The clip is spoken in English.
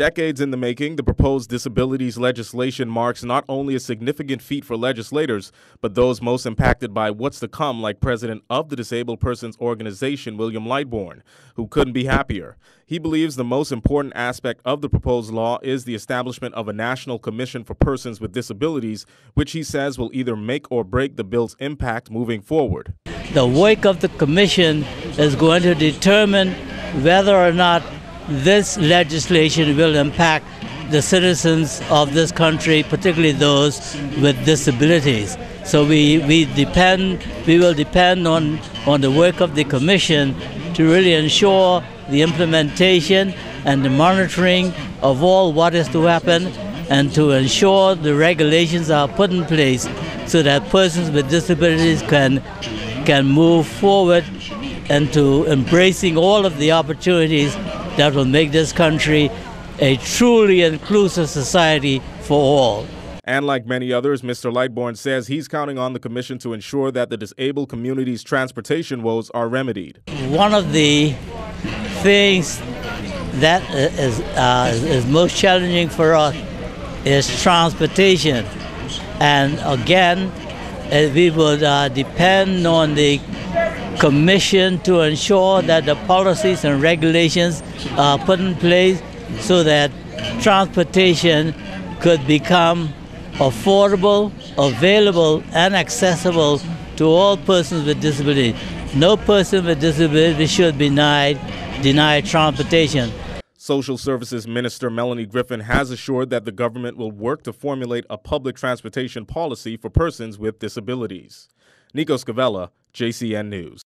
Decades in the making, the proposed disabilities legislation marks not only a significant feat for legislators, but those most impacted by what's to come, like President of the Disabled Persons Organization, William Lightbourn, who couldn't be happier. He believes the most important aspect of the proposed law is the establishment of a National Commission for Persons with Disabilities, which he says will either make or break the bill's impact moving forward. The work of the Commission is going to determine whether or not this legislation will impact the citizens of this country, particularly those with disabilities. So we, we depend, we will depend on, on the work of the Commission to really ensure the implementation and the monitoring of all what is to happen and to ensure the regulations are put in place so that persons with disabilities can, can move forward and to embracing all of the opportunities that will make this country a truly inclusive society for all. And like many others, Mr. Lightbourn says he's counting on the Commission to ensure that the disabled community's transportation woes are remedied. One of the things that is, uh, is most challenging for us is transportation. And again, uh, we would uh, depend on the commission to ensure that the policies and regulations are put in place so that transportation could become affordable, available, and accessible to all persons with disabilities. No person with disability should be denied, denied transportation. Social Services Minister Melanie Griffin has assured that the government will work to formulate a public transportation policy for persons with disabilities. Nico Scavella, JCN News.